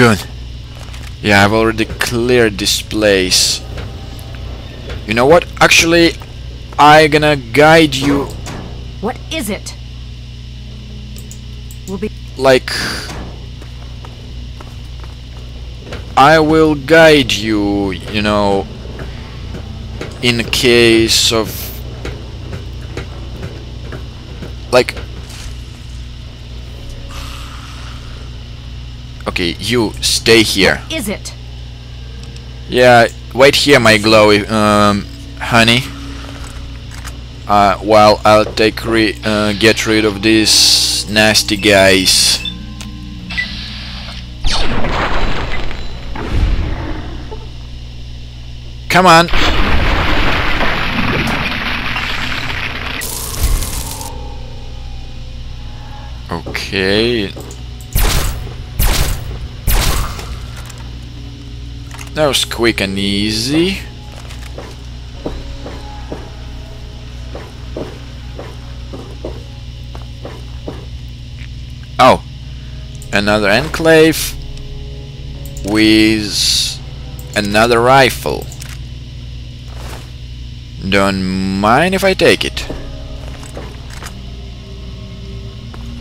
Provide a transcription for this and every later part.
Good. Yeah, I've already cleared this place. You know what? Actually, I gonna guide you What is it? We'll be like I will guide you, you know, in case of like Okay, you stay here. is it? Yeah, wait here, my glowy um, honey. Uh, while I'll take re uh, get rid of these nasty guys. Come on. Okay. That was quick and easy. Oh, another enclave with another rifle. Don't mind if I take it.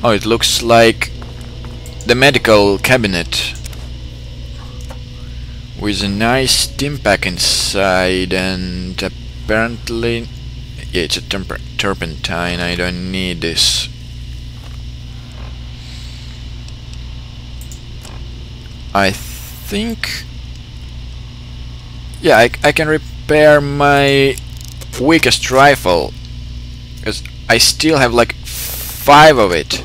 Oh, it looks like the medical cabinet with a nice stimpak inside and apparently yeah it's a turpentine. I don't need this. I think yeah I, I can repair my weakest rifle because I still have like five of it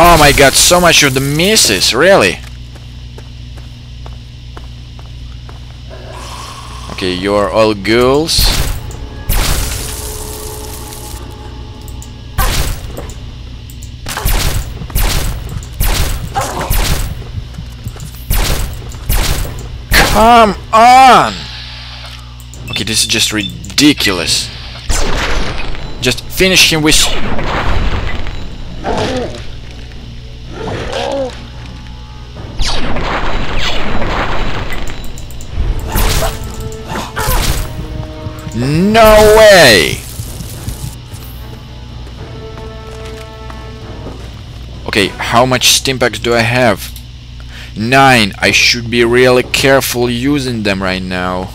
Oh my god, so much of the misses, really? Okay, you're all ghouls. Come on! Okay, this is just ridiculous. Just finish him with... No way! Okay, how much stimpaks do I have? Nine. I should be really careful using them right now.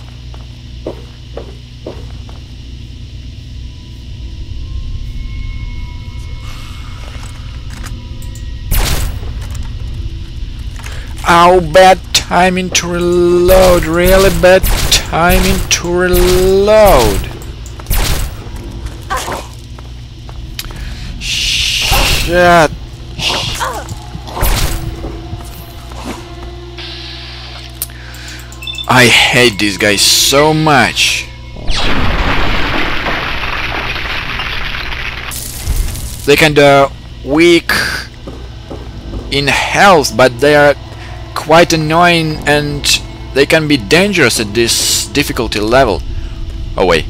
Ow, bad timing to reload. Really bad timing to reload. Shit. I hate these guys so much. They kinda weak in health, but they are quite annoying and they can be dangerous at this difficulty level. Oh wait.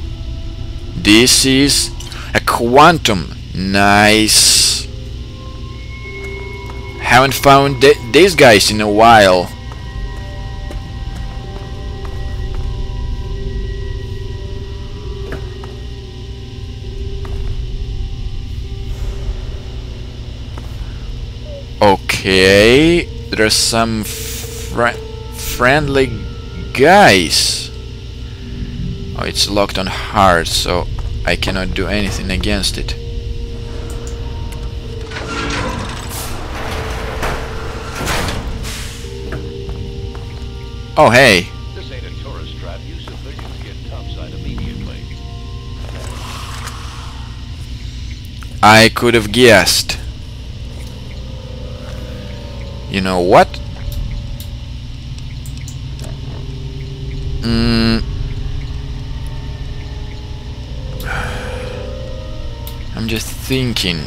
This is a quantum. Nice. Haven't found th these guys in a while. Okay, there are some fri friendly guys. Oh, it's locked on hard, so I cannot do anything against it. Oh, hey. This ain't a tourist trap. You civilians get topside immediately. I could have guessed. You know what? Mm. I'm just thinking.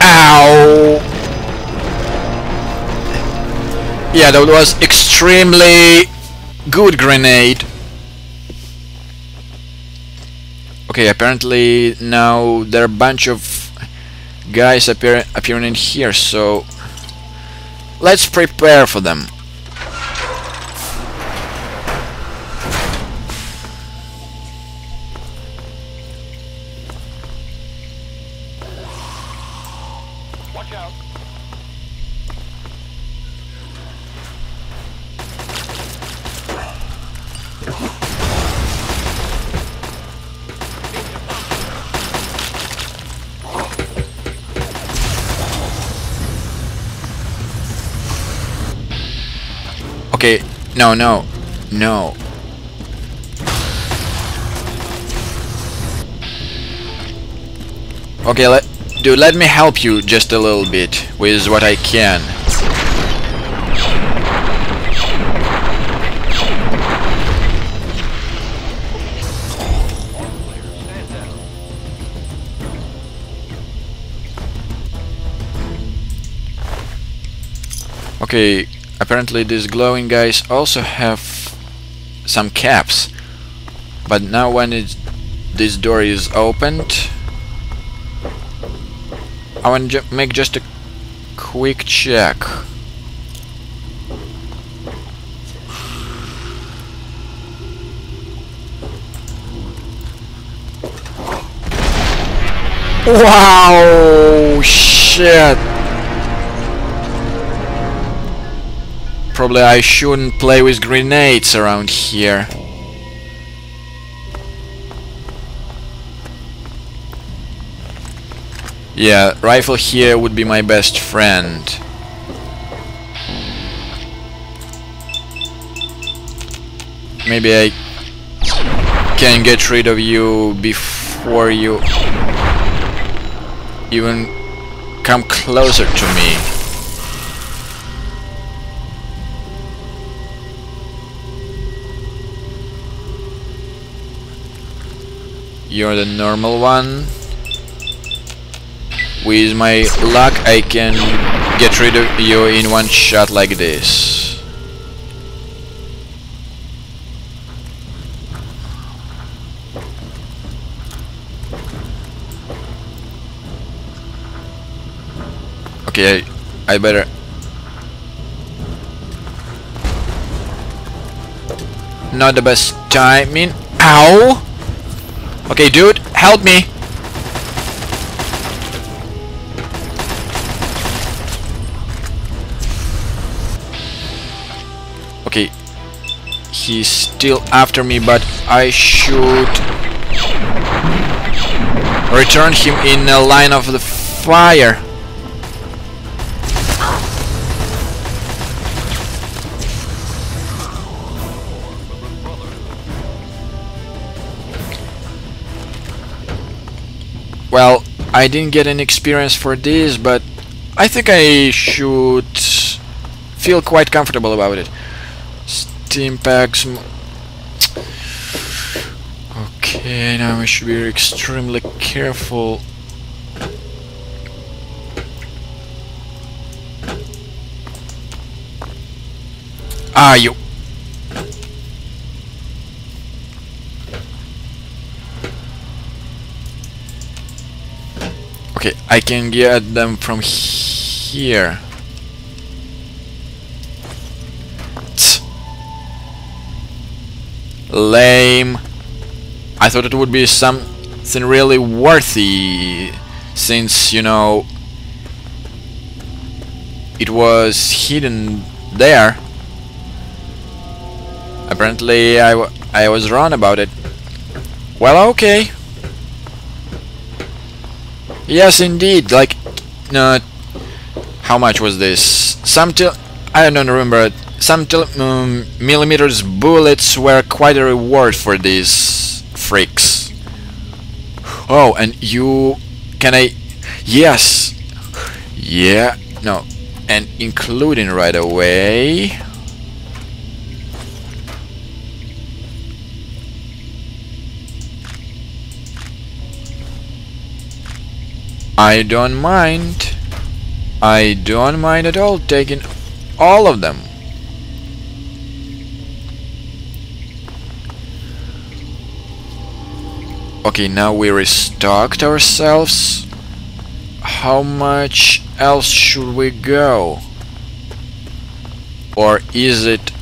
Ow! Yeah, that was extremely good grenade. Okay, apparently now there are a bunch of guys appear appearing in here, so let's prepare for them. Okay, no, no, no. Okay, let dude, let me help you just a little bit with what I can. Okay, apparently these glowing guys also have some caps. But now when it, this door is opened, I want to make just a quick check. Wow! Shit! Probably I shouldn't play with grenades around here. Yeah, rifle here would be my best friend. Maybe I can get rid of you before you even come closer to me. You're the normal one. With my luck I can get rid of you in one shot like this. Okay, I, I better... Not the best timing. Ow! Okay, dude, help me! Okay, he's still after me, but I should return him in a line of the fire. Well, I didn't get any experience for this, but I think I should feel quite comfortable about it. Stimpaks. Okay, now we should be extremely careful. Ah, you. Okay, I can get them from here. Tsk. Lame. I thought it would be something really worthy, since, you know, it was hidden there. Apparently, I, I was wrong about it. Well, okay. Yes, indeed. Like, uh, how much was this? Some til I don't remember. Some til um, millimeters bullets were quite a reward for these freaks. Oh, and you can I? Yes. Yeah. No. And including right away. I don't mind. I don't mind at all taking all of them. Okay, now we restocked ourselves. How much else should we go? Or is it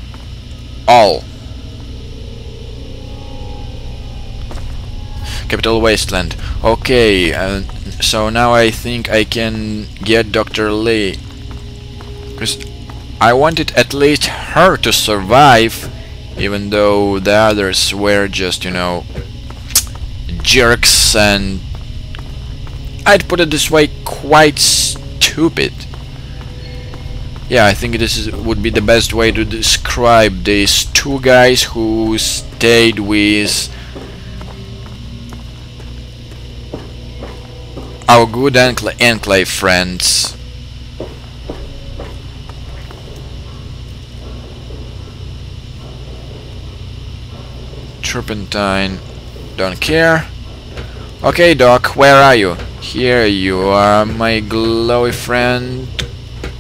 all? Capital Wasteland. Okay, uh, so now I think I can get Dr. Li. Because I wanted at least her to survive, even though the others were just, you know, jerks and I'd put it this way, quite stupid. Yeah, I think this is, would be the best way to describe these two guys who stayed with our good encla enclave friends. Turpentine, don't care. Okay, Doc, where are you? Here you are, my glowy friend.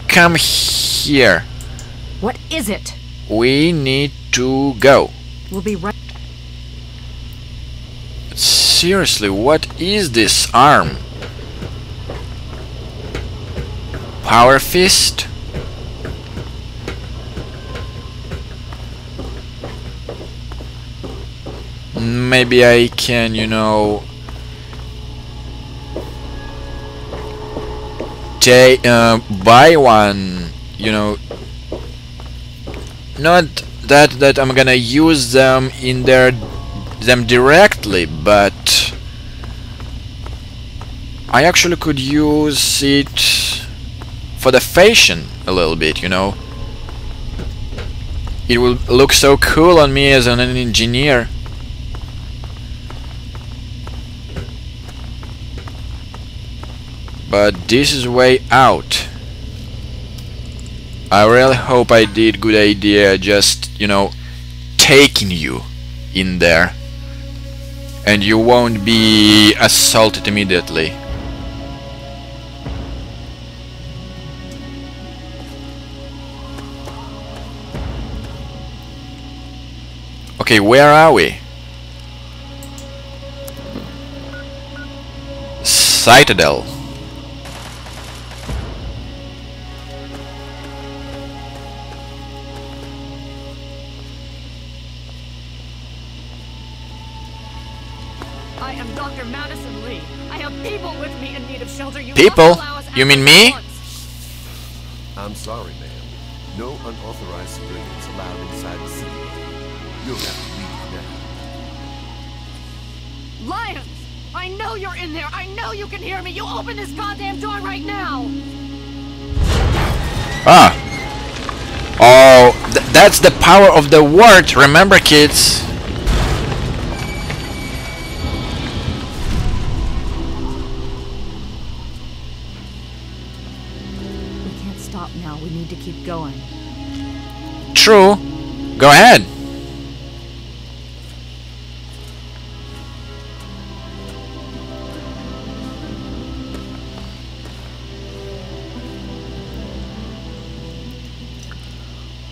Come here. What is it? We need to go. We'll be right. Seriously, what is this arm? Power fist? Maybe I can, you know, take uh, buy one, you know, not that that I'm gonna use them in their them directly, but I actually could use it for the fashion a little bit, you know. It will look so cool on me as an engineer. But this is way out. I really hope I did good idea just, you know, taking you in there. And you won't be assaulted immediately. Okay, where are we? Citadel. I am Dr. Madison Li. I have people with me in need of shelter. You People? must allow us You mean me? I'm sorry, ma'am. No unauthorized You'll have to leave now. Lyons! I know you're in there. I know you can hear me. You open this goddamn door right now. Ah. Oh, th that's the power of the word. Remember, kids. We can't stop now. We need to keep going. True. Go ahead.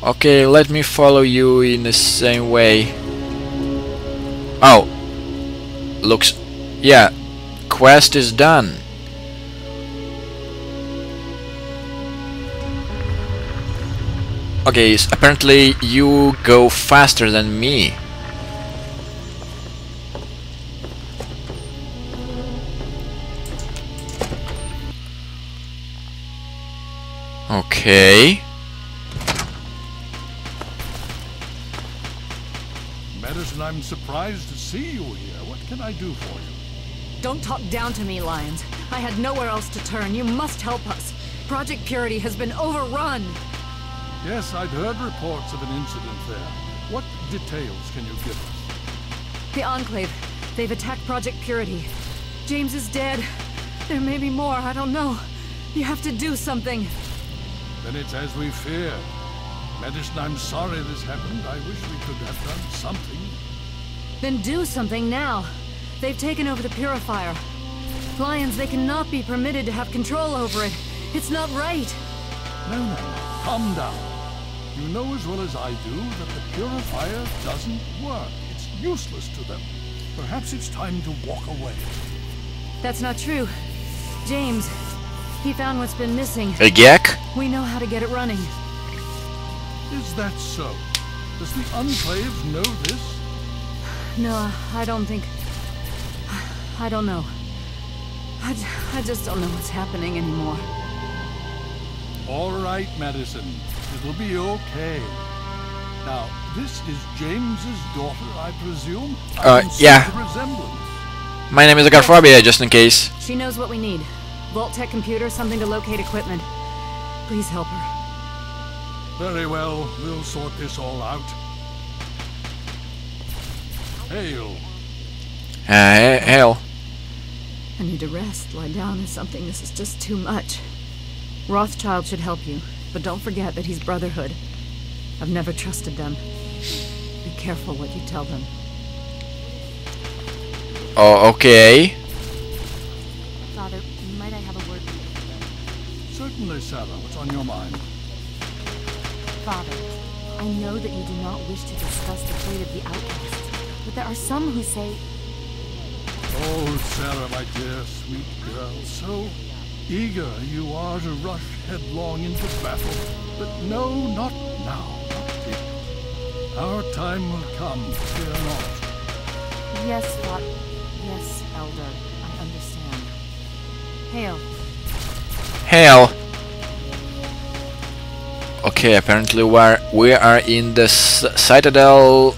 Okay, let me follow you in the same way. Oh. Looks... Yeah. Quest is done. Okay, s- apparently you go faster than me. Okay. Madison, I'm surprised to see you here. What can I do for you? Don't talk down to me, Lyons. I had nowhere else to turn. You must help us. Project Purity has been overrun. Yes, I've heard reports of an incident there. What details can you give us? The Enclave. They've attacked Project Purity. James is dead. There may be more. I don't know. You have to do something. Then it's as we feared. Madison, I'm sorry this happened. I wish we could have done something. Then do something now. They've taken over the Purifier. Lyons, they cannot be permitted to have control over it. It's not right. No, no, no. Calm down. You know as well as I do that the purifier doesn't work. It's useless to them. Perhaps it's time to walk away. That's not true. James, he found what's been missing. A G.E.C.K.? We know how to get it running. Is that so? Does the Enclave know this? No, I don't think... I don't know. I, I just don't know what's happening anymore. All right, Madison. It'll be okay. Now, this is James's daughter, I presume? I Uh, can yeah. resemblance. My name is Agarphobia, just in case. She knows what we need. Vault-Tec computer, something to locate equipment. Please help her. Very well, we'll sort this all out. Hail. Uh, he- hell. I need to rest, lie down or something. This is just too much. Rothchild should help you, but don't forget that he's Brotherhood. I've never trusted them. Be careful what you tell them. Oh, okay. Father, might I have a word with you? Certainly, Sarah. What's on your mind? Father, I know that you do not wish to discuss the fate of the outcasts, but there are some who say Oh, Sarah, my dear, sweet girl, so eager you are to rush headlong into battle. But no, not now, not yet. Our time will come, fear not. Yes, Father. Yes, Elder. I understand. Hail. Hell. Okay, apparently we are, we are in the C Citadel